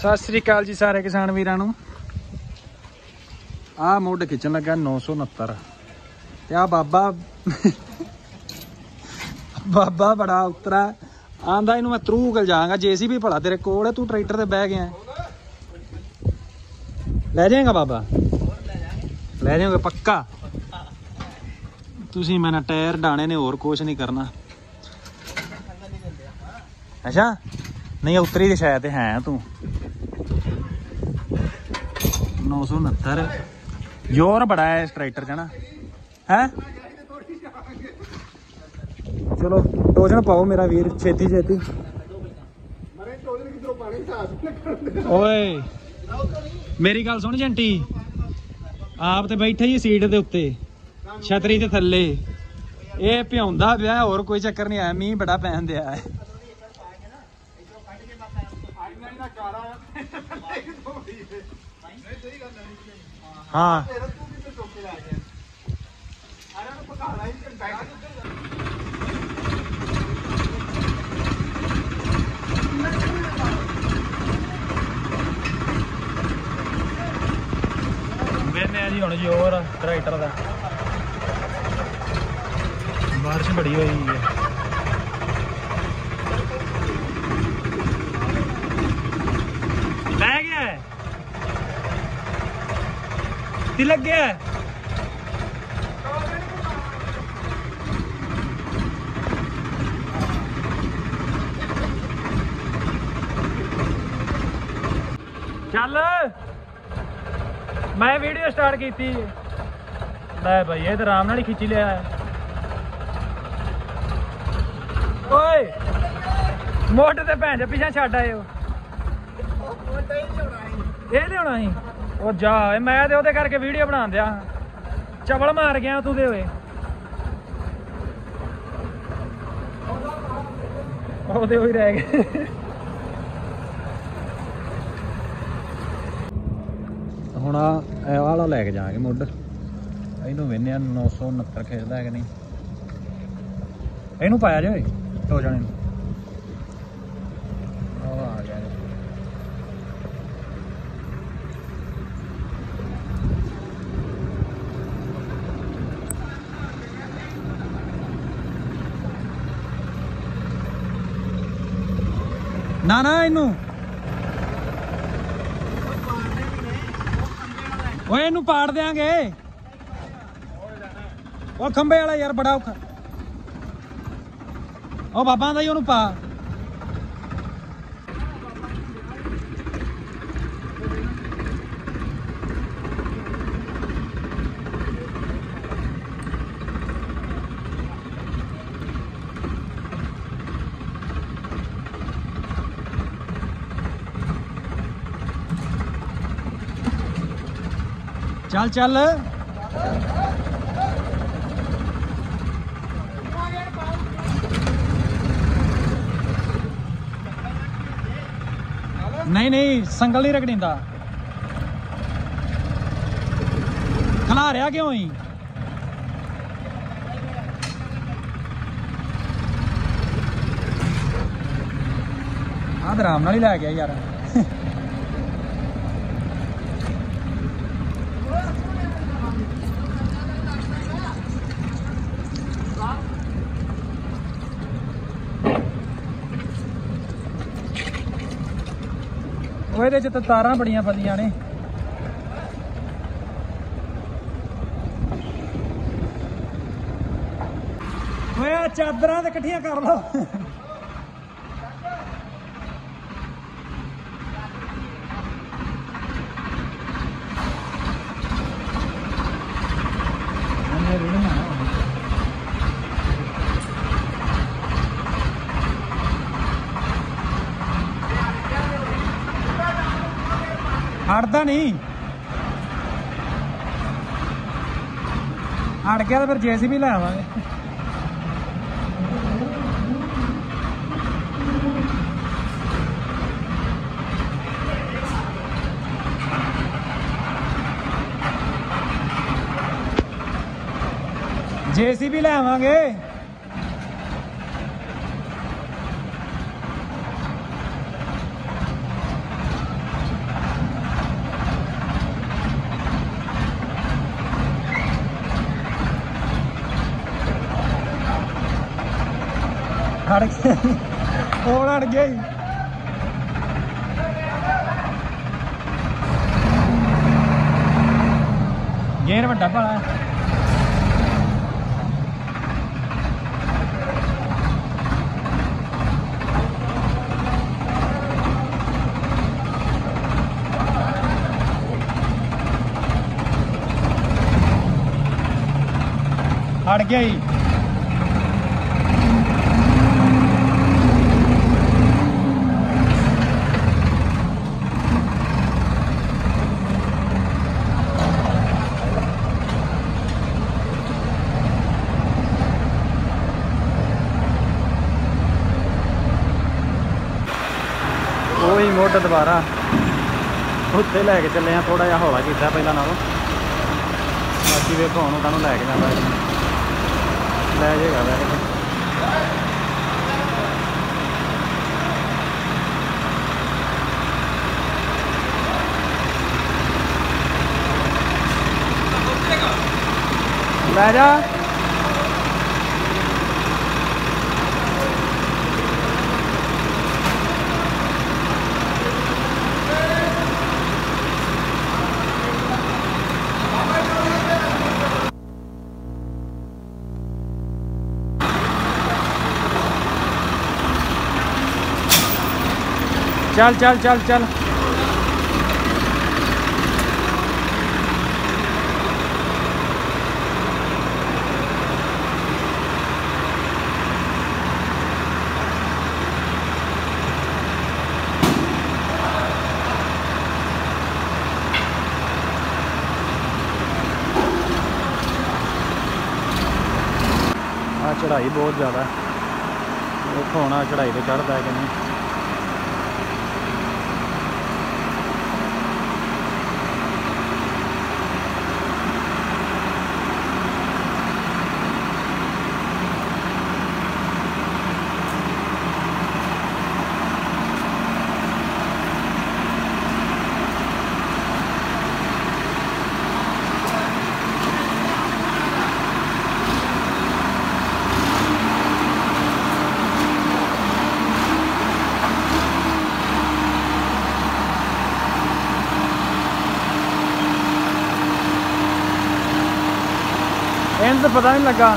ਸਤਿ ਸ੍ਰੀ ਅਕਾਲ ਜੀ ਸਾਰੇ ਕਿਸਾਨ ਵੀਰਾਂ ਨੂੰ। ਆਹ ਮੁੱਢ ਖਿੱਚਣ ਲੱਗਾ 969 ਤੇ ਆ ਬਾਬਾ ਬਾਬਾ ਬੜਾ ਉਤਰਾ। ਆਂਦਾ ਇਹਨੂੰ ਮੈਂ ਤਰੂ ਗਲ ਜਾਵਾਂਗਾ, ਜੇਸੀਬੀ ਭਲਾ ਤੇਰੇ ਕੋਲ ਹੈ, ਤੂੰ ਟਰੈਕਟਰ ਤੇ ਬਹਿ ਗਿਆ। ਲੈ ਜਾਏਗਾ ਬਾਬਾ? ਲੈ ਜਾਓਗੇ ਪੱਕਾ। ਤੁਸੀਂ ਮੈਨਾਂ ਟਾਇਰ ਡਾਣੇ ਨੇ, ਹੋਰ ਕੁਝ ਨਹੀਂ ਕਰਨਾ। ਅੱਛਾ? ਨਹੀਂ, ਉਤਰੀ ਤੇ ਸ਼ਾਇਦ ਹੈ ਤੂੰ। 969 ਜ਼ੋਰ ਬੜਾ ਹੈ ਇਸ ਟਰੈਕਟਰ 'ਚ ਹੈ? ਚਲੋ, ਟੋਜਨ ਪਾਓ ਮੇਰਾ ਵੀਰ, ਛੇਤੀ ਛੇਤੀ। ਓਏ, ਮੇਰੀ ਗੱਲ ਸੁਣ ਜੰਟੀ। ਆਪ ਤੇ ਬੈਠਾ ਹੀ ਸੀਟ ਦੇ ਉੱਤੇ, ਛਤਰੀ ਦੇ ਥੱਲੇ। ਇਹ ਭਿਉਂਦਾ ਪਿਆ, ਹੋਰ ਕੋਈ ਚੱਕਰ ਨਹੀਂ ਆਇਆ, ਮੀਂਹ ਬੜਾ ਪੈਣ ਦਿਆ ਹੈ। ਹਾਂ। ਵੇਨੇ ਆ ਜੀ ਹੁਣ ਜ਼ੋਰ ਟਰੈਕਟਰ ਦਾ। ਬਾਰਿਸ਼ ਬੜੀ ਹੋਈ ਹੈ ਲੈ ਗਿਆ ਹੈ? ਤਿਲਕ ਗਿਆ ਹੈ? ਚੱਲ। ਮੈਂ ਵੀਡੀਓ ਸਟਾਰਟ ਕੀਤੀ। ਲੈ ਭਾਈ ਇਹ ਤਾਂ ਆਰਾਮ ਨਾਲ ਹੀ ਖਿੱਚ ਲਿਆ। ਓਏ ਮੋਟਰ ਤੇ ਭੈਣ ਦੇ ਪਿੱਛੇ ਛੱਡ ਆਇਓ। ਇਹ ਲਿਆਉਣਾ ਸੀ? ਉਹ ਜਾ ਓਏ, ਮੈਂ ਤੇ ਉਹਦੇ ਕਰਕੇ ਵੀਡੀਓ ਬਣਾਉਣ ਦਿਆ। ਚਵਲ ਮਾਰ ਗਿਆ ਤੂੰ ਦੇ ਓਏ। ਉਹਦੇ ਹੋਈ ਰਹਿ ਗਏ। ਹੁਣ ਆ, ਇਹ ਵਾਲਾ ਲੈ ਕੇ ਜਾਵਾਂਗੇ ਮੁੱਢ। ਇਹਨੂੰ ਵੇਨੇ ਆ 969 ਖੇਡਦਾ ਹੈ ਕਿ ਨਹੀਂ? ਇਹਨੂੰ ਪਾਇਆ ਜੇ ਹੋ ਜਾਣੇ ਨੂੰ ਉਹ ਆ ਗਿਆ ਜੀ। ਨਾ ਨਾ ਇਹਨੂੰ। ਓਏ, ਇਹਨੂੰ ਪਾੜ ਦੇਾਂਗੇ ਉਹ ਖੰਬੇ ਵਾਲਾ ਯਾਰ ਬੜਾ ਔਖਾ। ਉਹ ਬਾਬਾ ਦਾ ਹੀ ਉਹਨੂੰ ਪਾ। ਚੱਲ ਚੱਲ। ਨਹੀਂ ਨਹੀਂ, ਸੰਗਲ ਨਹੀਂ ਰਗੜਿੰਦਾ। ਖਲਾ ਰਿਆ ਕਿਉਂ ਹੀ ਆਹ ਆਰਾਮ ਨਾਲ ਹੀ ਲੈ ਗਿਆ ਯਾਰ ਉਹ ਇਹਦੇ ਚ ਤਾਂ ਤਾਰਾਂ ਬੜੀਆਂ ਫਸੀਆਂ ਨੇ। ਓਏ ਚਾਦਰਾਂ ਤੇ ਇਕੱਠੀਆਂ ਕਰ ਲਓ ਉਹਨੇ ਵੀ ਨਾ ਅੜਦਾ ਨਹੀਂ। ਹਟ ਗਿਆ ਤਾਂ ਫਿਰ ਜੇਸੀਬੀ ਲੈ ਆਵਾਂਗੇ। ਜੇਸੀਬੀ ਲੈ ਆਵਾਂਗੇ। ਹੜ ਗਿਆ ਹੁਣ ਹੜ ਗਿਆ ਗੇਰ ਵੱਡਾ ਭਾਲਾ ਅੜ ਗਿਆ ਹੀ ਉਹੀ ਦੁਬਾਰਾ। ਉੱਥੇ ਲੈ ਕੇ ਚੱਲੇ ਆ ਥੋੜਾ ਜਿਹਾ ਹੌਲਾ ਕੀਤਾ ਪਹਿਲਾਂ ਨਾਲੋਂ। ਬਾਕੀ ਵੇਖੋ ਹੁਣ ਕਾਹਨੂੰ ਲੈ ਕੇ ਜਾਂਦਾ ਲੈ ਜਾਏਗਾ ਵੈਸੇ ਲੈ ਜਾ। ਚੱਲ ਚੱਲ ਚੱਲ ਚੱਲ। ਚੜ੍ਹਾਈ ਬਹੁਤ ਜ਼ਿਆਦਾ। ਹੈ ਦੇਖੋ ਹੁਣ ਆ ਚੜਾਈ ਤੇ ਚੜਦਾ ਕਿ ਨਹੀਂ। ਪਤਾ ਨਹੀਂ ਲੱਗਾ।